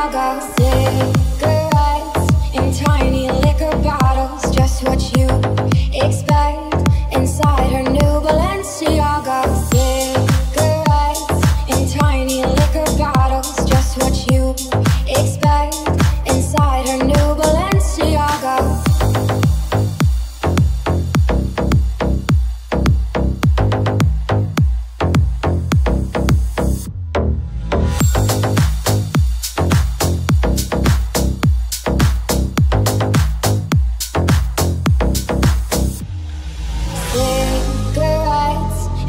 Balenciaga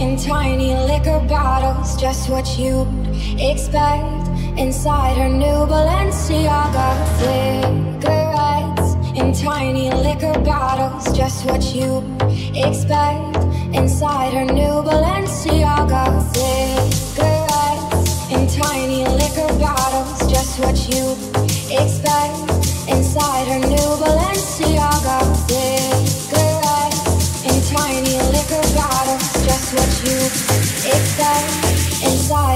in tiny liquor bottles, just what you'd expect inside her new Balenciaga cigarettes. In tiny liquor bottles, just what you'd expect inside her new Balenciaga cigarettes. In tiny liquor bottles, just what you'd expect inside her new Balenciaga cigarettes. In tiny